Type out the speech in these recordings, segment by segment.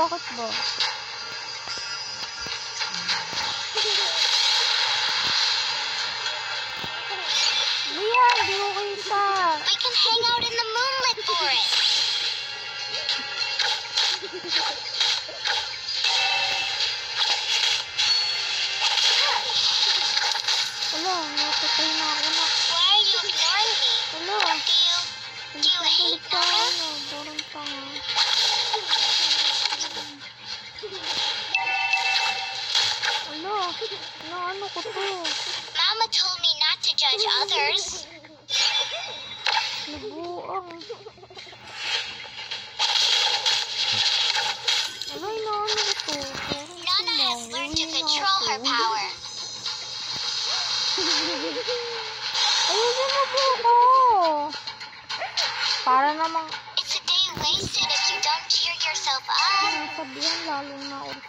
bakit ba? Lia, di ko kita. I can hang out in the moonlit forest. Hello, napatay na ako na. Why are you ignoring me? Hello. Do you, do you hate me? Mama told me not to judge others. Nana has learned to control her power. Mo. Para. It's a day wasted if you don't cheer yourself up. Na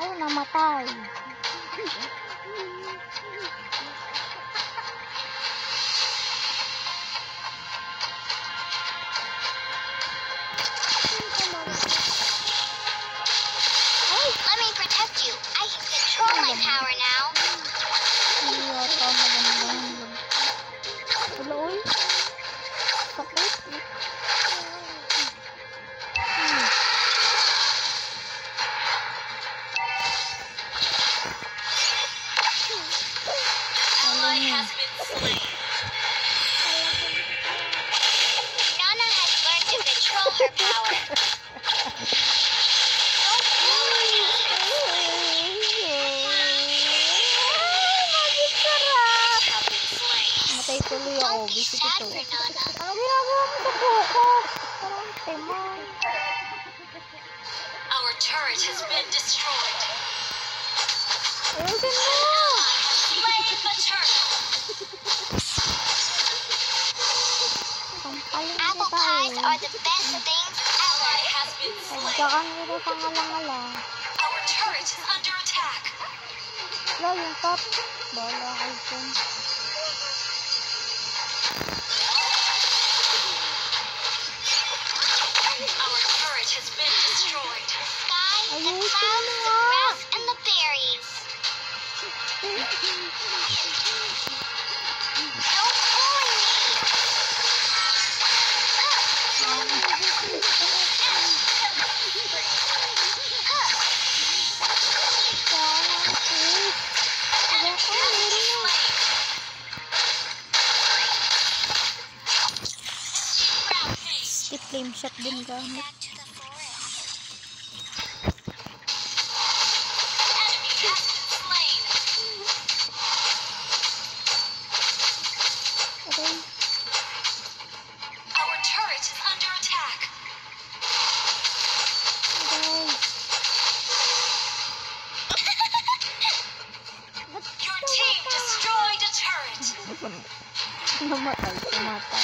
tao namatay. Hey, let me protect you. I can control my power now. Oh, we should get the Our turret has been destroyed. Slay the turtle. Apple pies are the best things Ally Has been slain. Our turret is under attack. has been destroyed. The sky, the clouds, the grass, and the berries. Don't me! Flame shot din gamit. matar, deixa eu matar.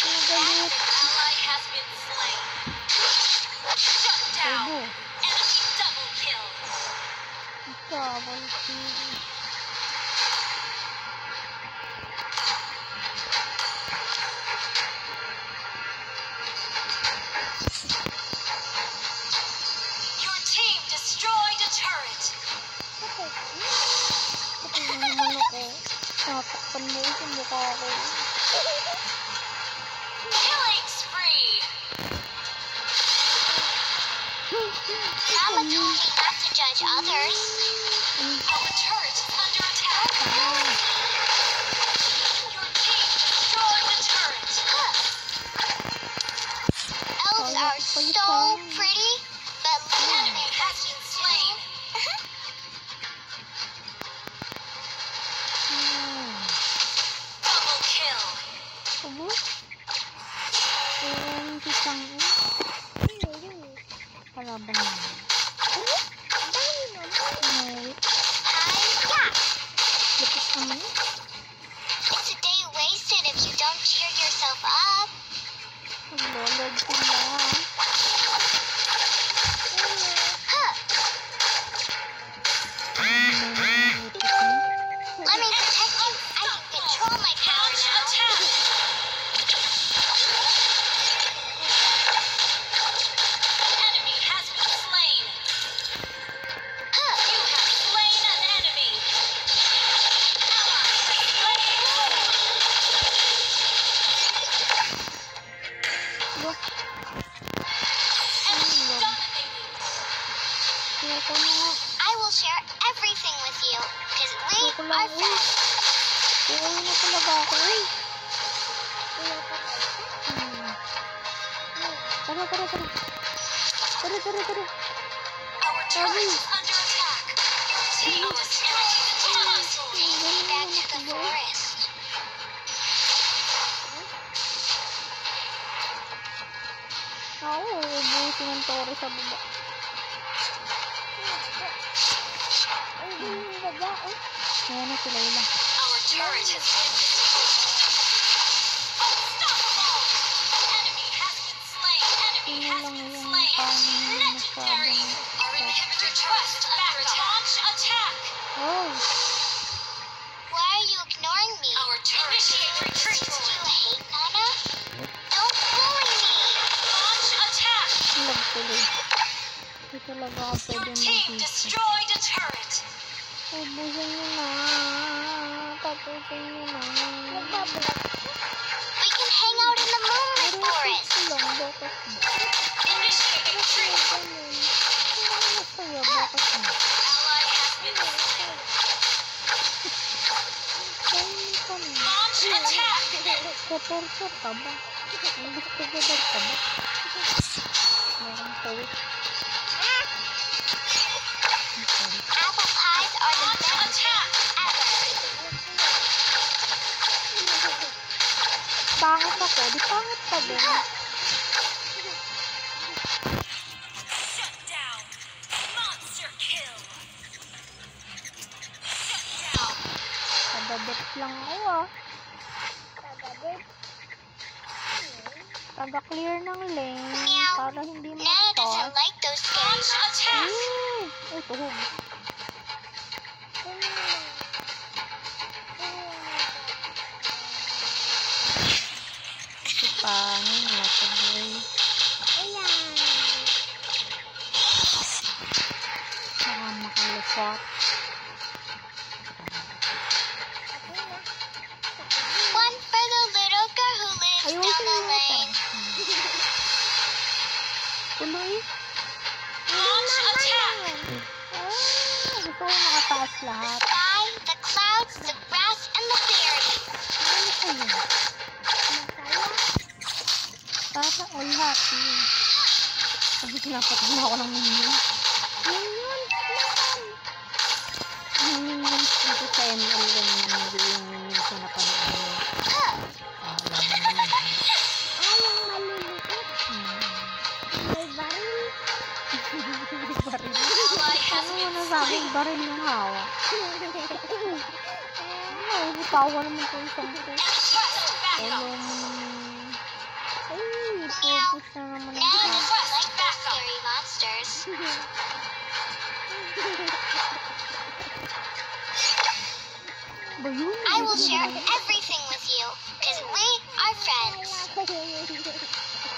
Shut down. Enemy Double kill. Ako, ubusin ng toro sa baba. Ayan na sila ilang. Our turret has been destroyed. talaga ako pwede mag-isa. Ubusin nyo na. Tapusin nyo na. We can hang out in the moonlit forest. Masaya, bakit mo? Torture ka ba? Ang gusto ko ba ka ba? pangit ako, di pangit pa din. Tagabit lang ako ah. Tagabit? Taga-clear ng lane para hindi matot. Now, I like those games. Hey, ito, huwag. pangin natin boy. Ayan. Saka makalupot. One for the little girl who lives Ayaw down the lane. Tuloy. Launch attack! Oh, ito nakataas lahat. Tata all happy. Sabi kinapatay na ako ng minion. Minion! Minion! Minion dito sa ML ganyan. Yung minion sa napanood mo. Ano mo na sabi? Baril yung hawa. Ano, butawa naman ko isang ko. Alam mo naman. Ay, focus na naman ang Nana like those scary monsters. I will share everything with you, because we are friends.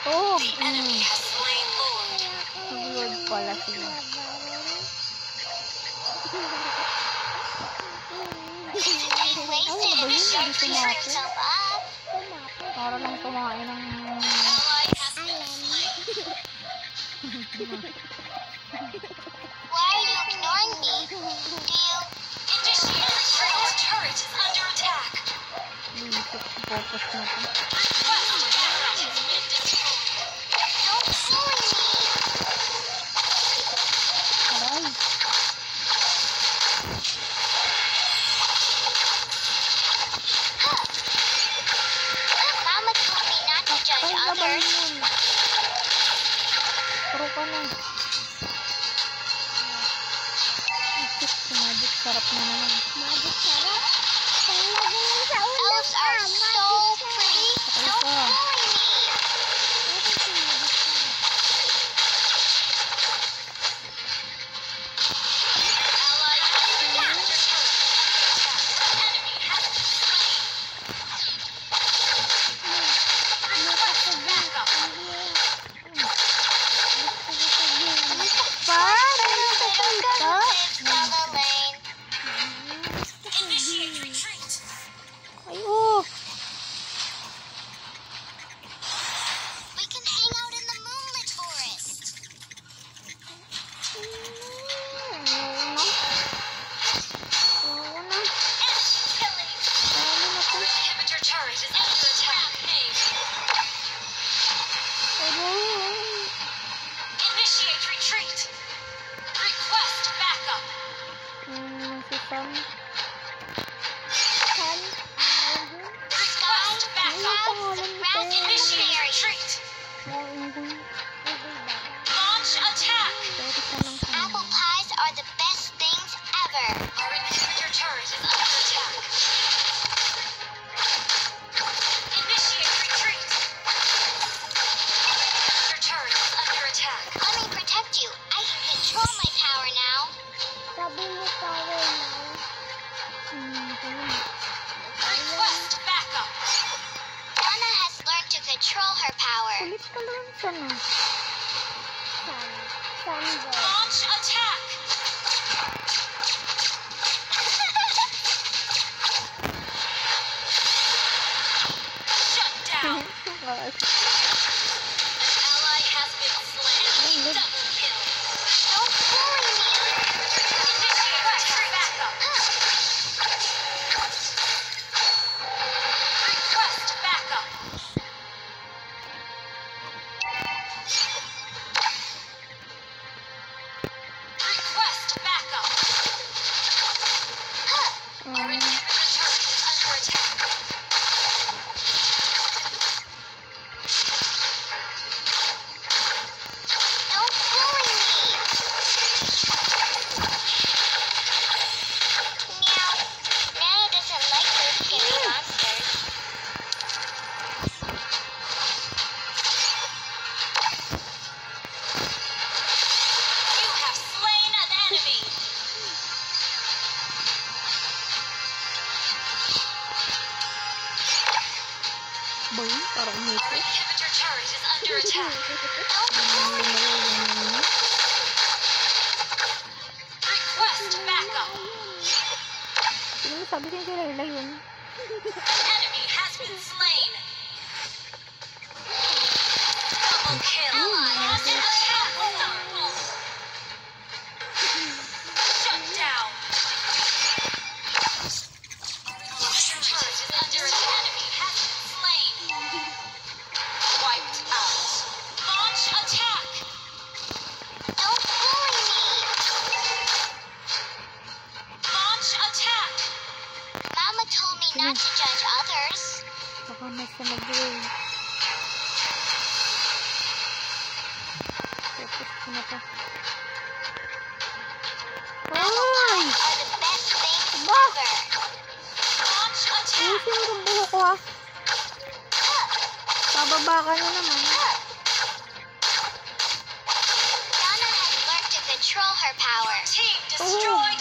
Oh, The enemy has slain Lord. Lord pala sila. It's a bit wasted oh, if you don't cheer yourself up. Para lang kumain ng... Why are you ignoring me? Do you? Initiate retreat. Turret is under attack. Lisip ko focus na to. Request backup has. Don't bully me. Aray. Mama told me not to judge others. pa na. Magic, magic sarap na naman. Magic sarap? Talaga yun sa ulam. Those are so Boing, parang may Our inhibitor turret is under attack. Help Request backup. An enemy has been slain. ako na sa mag-room. Tapos ko na pa. Ay! Ba? Ayusin mo itong buho ko ah? ha. Pababa ka na naman. Donna has learned to control her power. Team, destroy!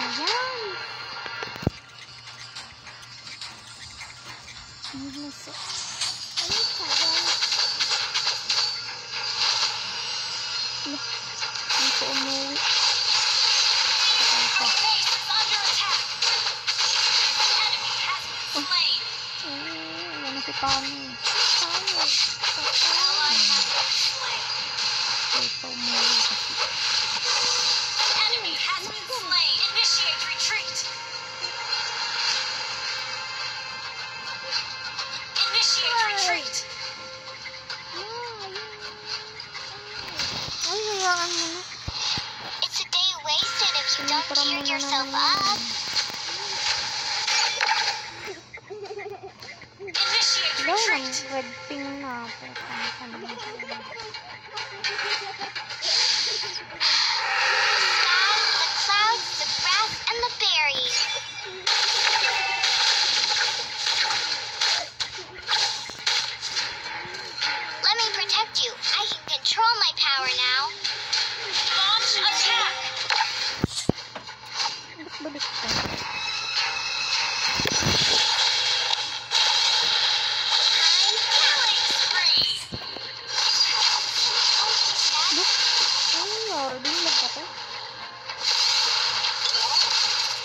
Yeah. Even. yourself up. Initiate retreat. Would be na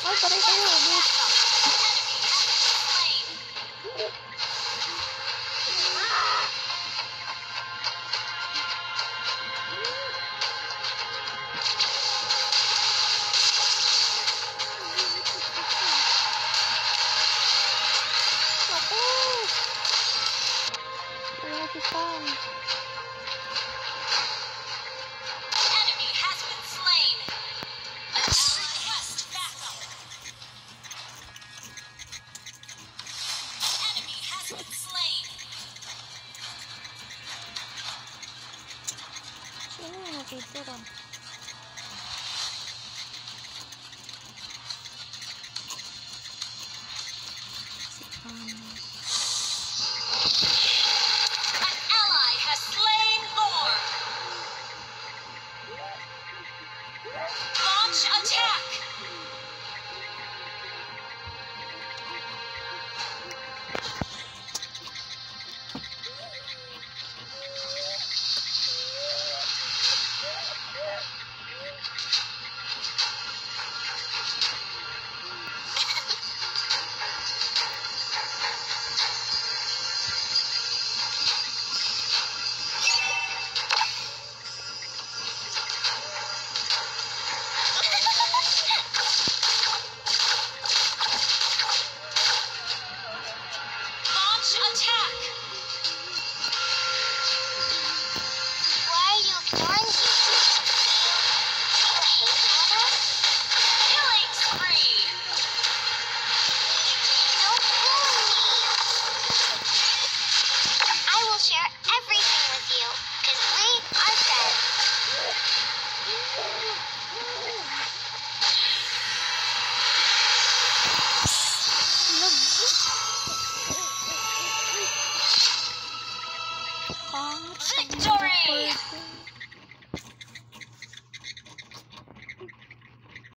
Ay, paray ka na, bitch.